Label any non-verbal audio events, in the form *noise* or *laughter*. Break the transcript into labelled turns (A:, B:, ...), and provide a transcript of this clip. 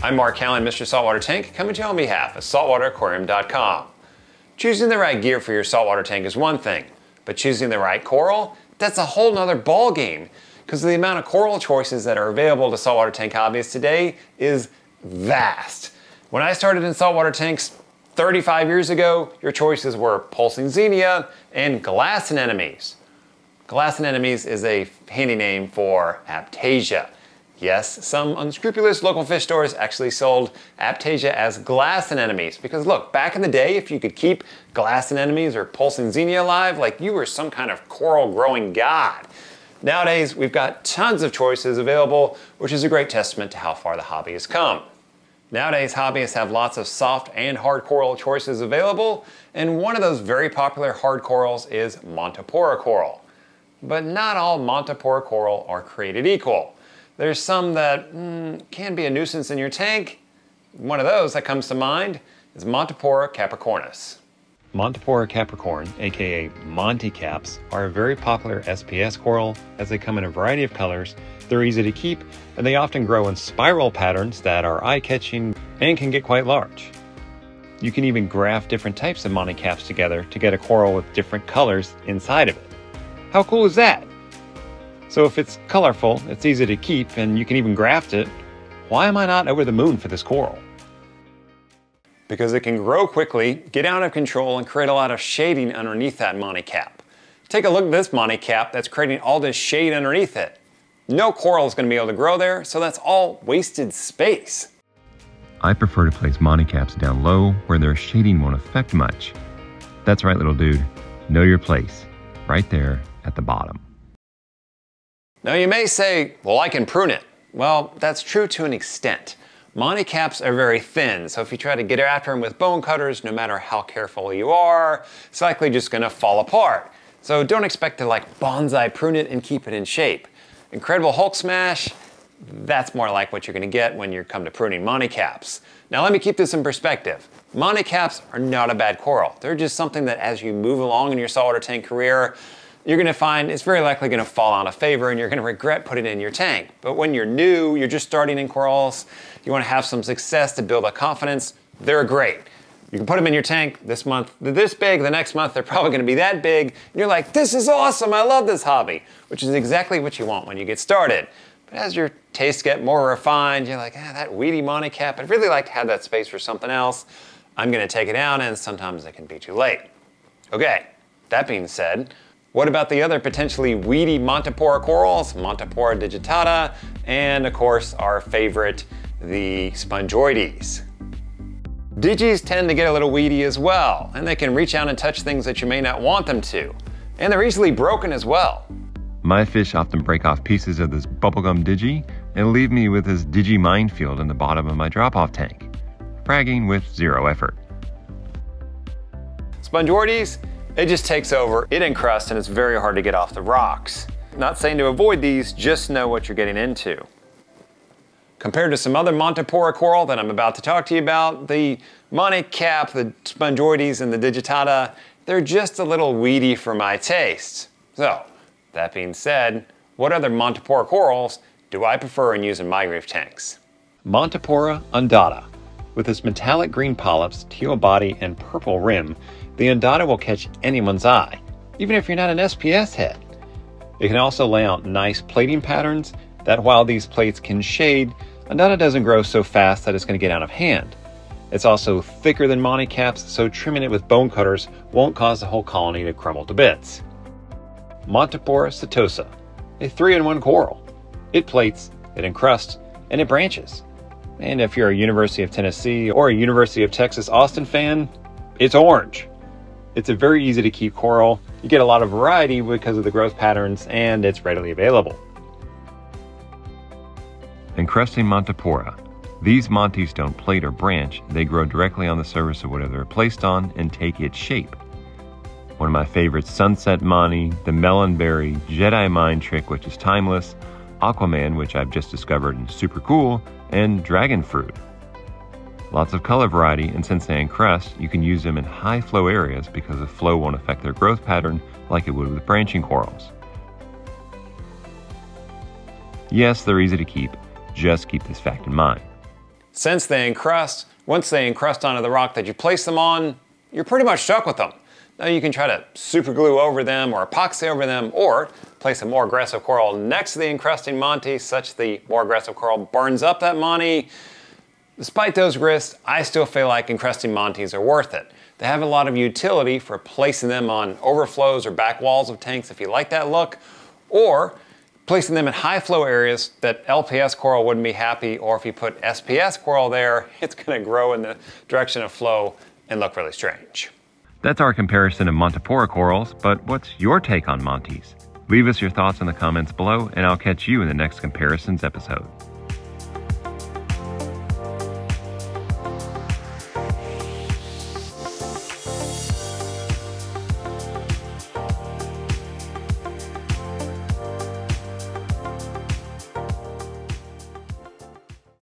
A: I'm Mark Callan, Mr. Saltwater Tank, coming to you on behalf of saltwateraquarium.com. Choosing the right gear for your saltwater tank is one thing, but choosing the right coral, that's a whole nother ball game because the amount of coral choices that are available to saltwater tank hobbyists today is vast. When I started in saltwater tanks 35 years ago, your choices were pulsing xenia and glass anemones. Glass anemones is a handy name for Aiptasia. Yes, some unscrupulous local fish stores actually sold Aiptasia as glass anemones because look, back in the day, if you could keep glass anemones or pulsing xenia alive, like you were some kind of coral growing god. Nowadays, we've got tons of choices available, which is a great testament to how far the hobby has come. Nowadays, hobbyists have lots of soft and hard coral choices available, and one of those very popular hard corals is Montipora coral. But not all Montipora coral are created equal. There's some that mm, can be a nuisance in your tank. One of those that comes to mind is Montipora capricornis. Montipora capricorn, aka Monty Caps, are a very popular SPS coral as they come in a variety of colors, they're easy to keep, and they often grow in spiral patterns that are eye-catching and can get quite large. You can even graft different types of Monty Caps together to get a coral with different colors inside of it. How cool is that? So if it's colorful, it's easy to keep, and you can even graft it, why am I not over the moon for this coral? Because it can grow quickly, get out of control, and create a lot of shading underneath that Monty cap. Take a look at this Monty cap that's creating all this shade underneath it. No coral is going to be able to grow there, so that's all wasted space.
B: I prefer to place Monty caps down low where their shading won't affect much. That's right, little dude. Know your place. Right there at the bottom.
A: Now you may say, well, I can prune it. Well, that's true to an extent. Monty caps are very thin, so if you try to get after them with bone cutters, no matter how careful you are, it's likely just gonna fall apart. So don't expect to like bonsai prune it and keep it in shape. Incredible Hulk Smash, that's more like what you're gonna get when you come to pruning Monty caps. Now let me keep this in perspective. Monty caps are not a bad coral. They're just something that as you move along in your saltwater tank career, you're gonna find it's very likely gonna fall out of favor and you're gonna regret putting it in your tank. But when you're new, you're just starting in corals, you wanna have some success to build a confidence, they're great. You can put them in your tank this month, they're this big, the next month they're probably gonna be that big, and you're like, this is awesome, I love this hobby, which is exactly what you want when you get started. But as your tastes get more refined, you're like, ah, that weedy Monty cap, I'd really like to have that space for something else. I'm gonna take it out and sometimes it can be too late. Okay, that being said, what about the other potentially weedy Montipora corals, Montipora digitata, and of course our favorite, the Spongodes. Digis tend to get a little weedy as well, and they can reach out and touch things that you may not want them to. And they're easily broken as well.
B: My fish often break off pieces of this bubblegum digi and leave me with this digi minefield in the bottom of my drop-off tank, fragging with zero effort.
A: Spongodes, it just takes over, it encrusts, and it's very hard to get off the rocks. Not saying to avoid these, just know what you're getting into. Compared to some other Montipora coral that I'm about to talk to you about, the Monty Cap, the Spongodes, and the Digitata, they're just a little weedy for my taste. So, that being said, what other Montipora corals do I prefer and use in my reef tanks? Montipora undata. With its metallic green polyps, teal body, and purple rim, the undata will catch anyone's eye, even if you're not an SPS head. It can also lay out nice plating patterns that while these plates can shade, undata doesn't grow so fast that it's going to get out of hand. It's also thicker than Monty caps, so trimming it with bone cutters won't cause the whole colony to crumble to bits. Montipora setosa, a three-in-one coral. It plates, it encrusts, and it branches. And if you're a University of Tennessee or a University of Texas Austin fan, it's orange. It's a very easy to keep coral. You get a lot of variety because of the growth patterns and it's readily available.
B: Encrusting Montipora. These Monties don't plate or branch, they grow directly on the surface of whatever they're placed on and take its shape. One of my favorites, Sunset Monty, the Melonberry, Jedi Mind Trick, which is timeless, Aquaman, which I've just discovered and super cool, and Dragon Fruit. Lots of color variety, and since they encrust, you can use them in high flow areas because the flow won't affect their growth pattern like it would with branching corals. Yes, they're easy to keep. Just keep this fact in mind.
A: Since they encrust, once they encrust onto the rock that you place them on, you're pretty much stuck with them. Now you can try to super glue over them or epoxy over them or place a more aggressive coral next to the encrusting Monty such the more aggressive coral burns up that Monty. Despite those risks, I still feel like encrusting Monties are worth it. They have a lot of utility for placing them on overflows or back walls of tanks if you like that look, or placing them in high flow areas that LPS coral wouldn't be happy, or if you put SPS coral there, *laughs* it's gonna grow in the direction of flow and look really strange.
B: That's our comparison of Montipora corals, but what's your take on Monties? Leave us your thoughts in the comments below, and I'll catch you in the next comparisons episode.